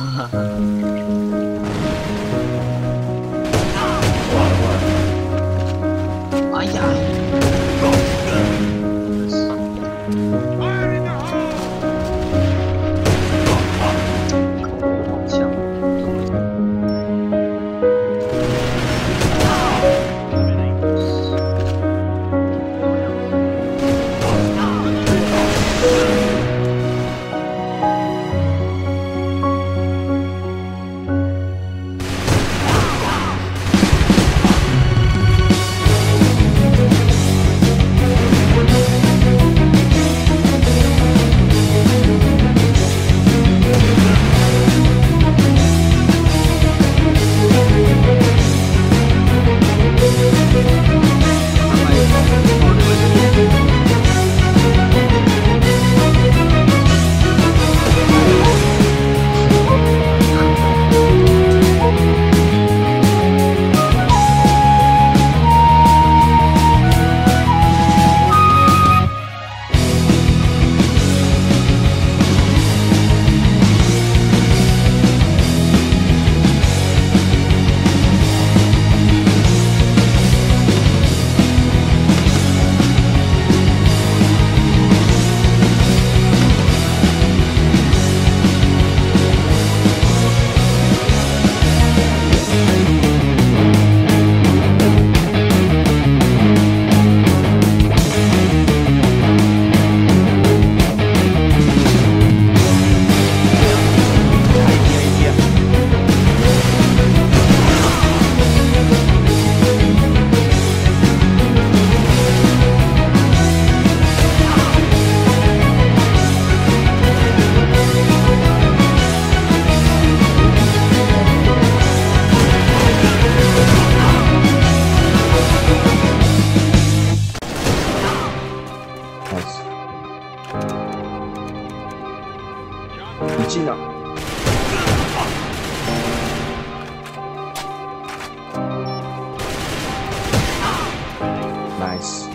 Ha ha ha. 你进了。Nice。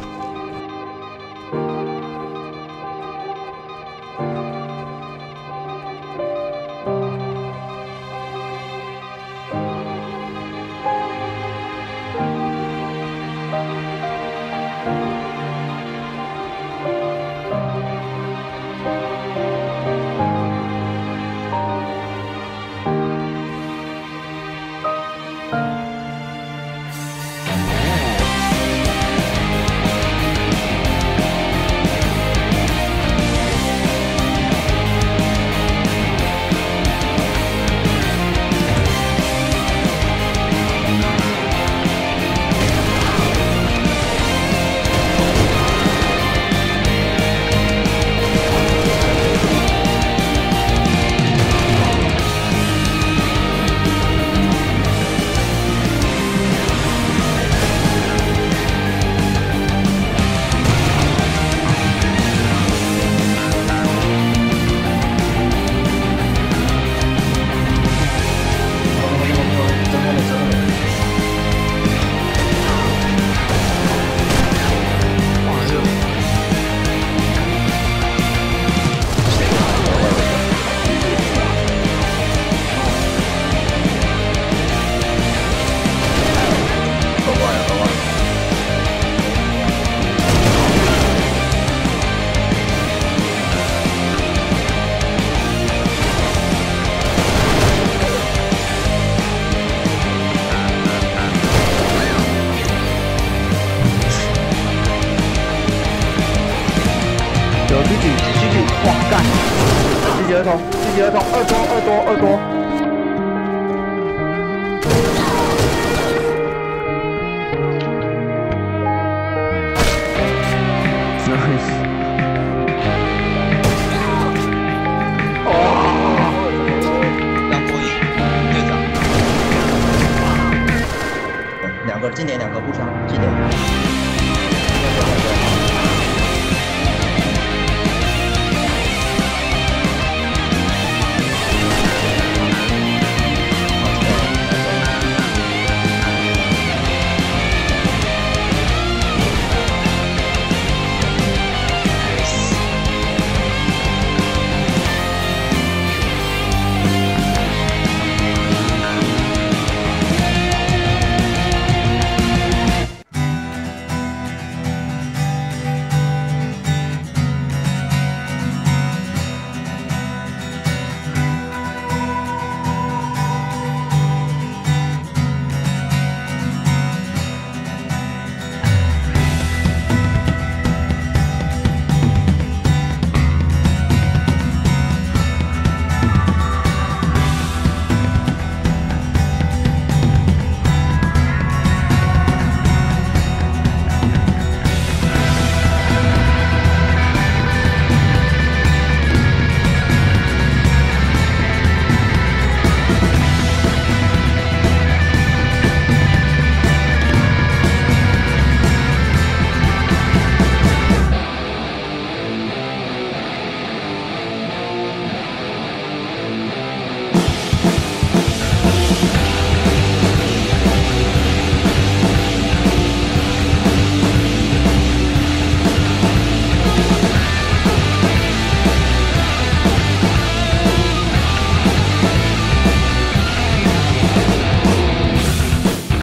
有自己自己哇干！自己儿童，自己儿童，二多二多二多。Nice。哇！让过瘾，队长。两个，今年两个互杀，今年。